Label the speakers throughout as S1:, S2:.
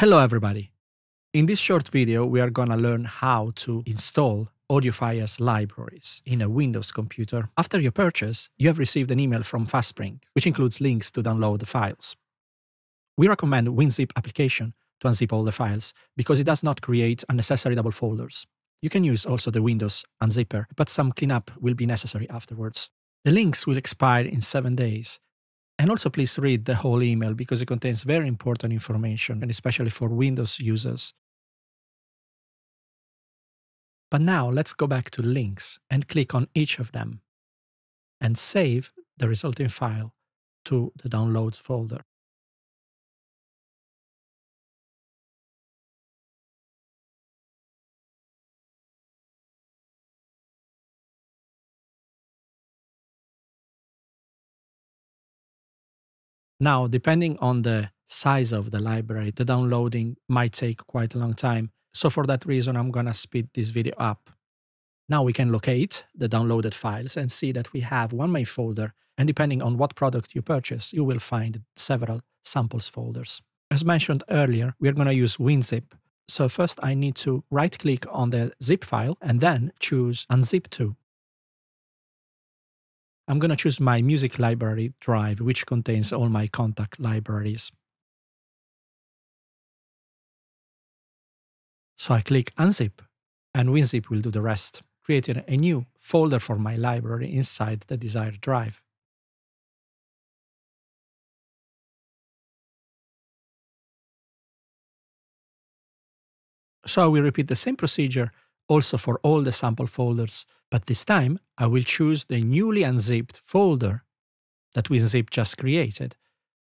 S1: Hello everybody! In this short video, we are gonna learn how to install Audiofier's libraries in a Windows computer. After your purchase, you have received an email from FastSpring, which includes links to download the files. We recommend WinZip application to unzip all the files because it does not create unnecessary double folders. You can use also the Windows unzipper, but some cleanup will be necessary afterwards. The links will expire in seven days, and also please read the whole email because it contains very important information, and especially for Windows users. But now let's go back to links and click on each of them and save the resulting file to the downloads folder. Now, depending on the size of the library, the downloading might take quite a long time. So for that reason, I'm gonna speed this video up. Now we can locate the downloaded files and see that we have one main folder, and depending on what product you purchase, you will find several samples folders. As mentioned earlier, we're gonna use WinZip. So first I need to right click on the zip file and then choose unzip to. I'm going to choose my music library drive, which contains all my Kontakt libraries. So I click Unzip, and WinZip will do the rest, creating a new folder for my library inside the desired drive. So I will repeat the same procedure also for all the sample folders, but this time I will choose the newly unzipped folder that WinZip just created,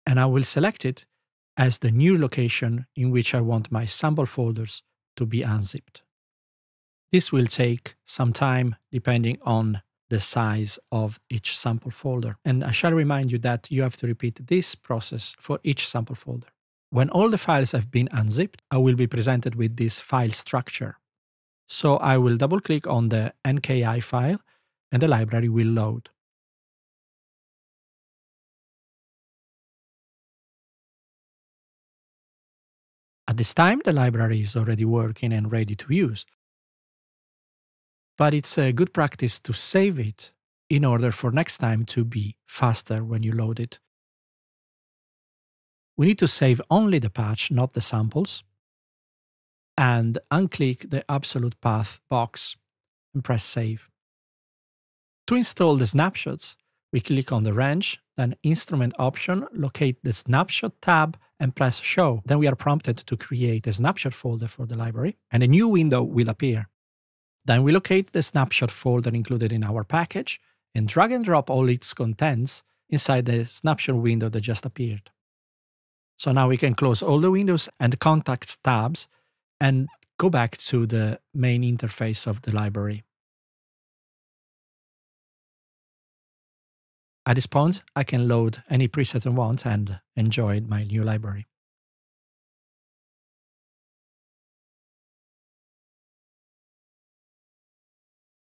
S1: and I will select it as the new location in which I want my sample folders to be unzipped. This will take some time depending on the size of each sample folder. And I shall remind you that you have to repeat this process for each sample folder. When all the files have been unzipped, I will be presented with this file structure so I will double click on the NKI file and the library will load. At this time, the library is already working and ready to use. But it's a good practice to save it in order for next time to be faster when you load it. We need to save only the patch, not the samples and unclick the absolute path box and press save. To install the snapshots, we click on the wrench, then instrument option, locate the snapshot tab and press show. Then we are prompted to create a snapshot folder for the library and a new window will appear. Then we locate the snapshot folder included in our package and drag and drop all its contents inside the snapshot window that just appeared. So now we can close all the windows and Kontakt's tabs and go back to the main interface of the library. At this point, I can load any preset I want and enjoy my new library.